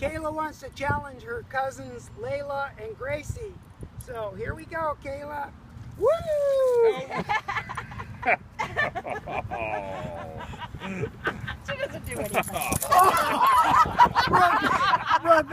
Kayla wants to challenge her cousins Layla and Gracie. So here we go, Kayla. Woo! She doesn't do anything. Run, run,